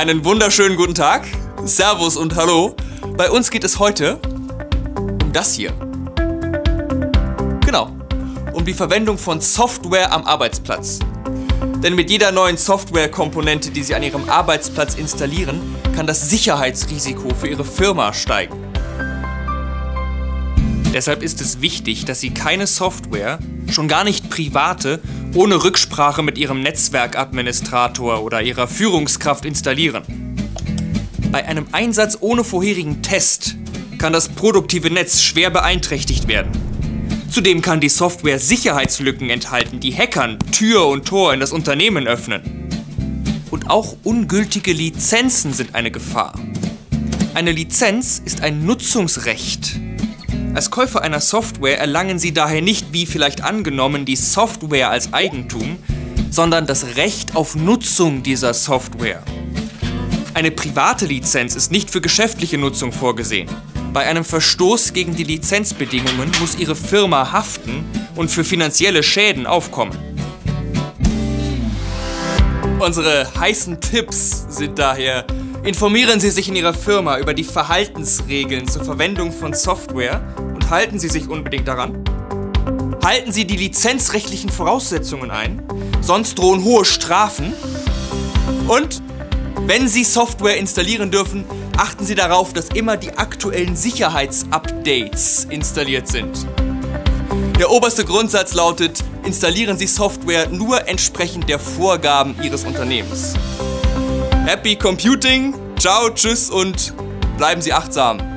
Einen wunderschönen guten Tag, Servus und Hallo. Bei uns geht es heute um das hier. Genau, um die Verwendung von Software am Arbeitsplatz. Denn mit jeder neuen Softwarekomponente, die Sie an Ihrem Arbeitsplatz installieren, kann das Sicherheitsrisiko für Ihre Firma steigen. Deshalb ist es wichtig, dass Sie keine Software, schon gar nicht private, ohne Rücksprache mit Ihrem Netzwerkadministrator oder Ihrer Führungskraft installieren. Bei einem Einsatz ohne vorherigen Test kann das produktive Netz schwer beeinträchtigt werden. Zudem kann die Software Sicherheitslücken enthalten, die Hackern Tür und Tor in das Unternehmen öffnen. Und auch ungültige Lizenzen sind eine Gefahr. Eine Lizenz ist ein Nutzungsrecht. Als Käufer einer Software erlangen Sie daher nicht, wie vielleicht angenommen, die Software als Eigentum, sondern das Recht auf Nutzung dieser Software. Eine private Lizenz ist nicht für geschäftliche Nutzung vorgesehen. Bei einem Verstoß gegen die Lizenzbedingungen muss Ihre Firma haften und für finanzielle Schäden aufkommen. Unsere heißen Tipps sind daher, informieren Sie sich in Ihrer Firma über die Verhaltensregeln zur Verwendung von Software und halten Sie sich unbedingt daran. Halten Sie die lizenzrechtlichen Voraussetzungen ein, sonst drohen hohe Strafen. Und wenn Sie Software installieren dürfen, achten Sie darauf, dass immer die aktuellen Sicherheitsupdates installiert sind. Der oberste Grundsatz lautet, installieren Sie Software nur entsprechend der Vorgaben Ihres Unternehmens. Happy Computing, ciao, tschüss und bleiben Sie achtsam.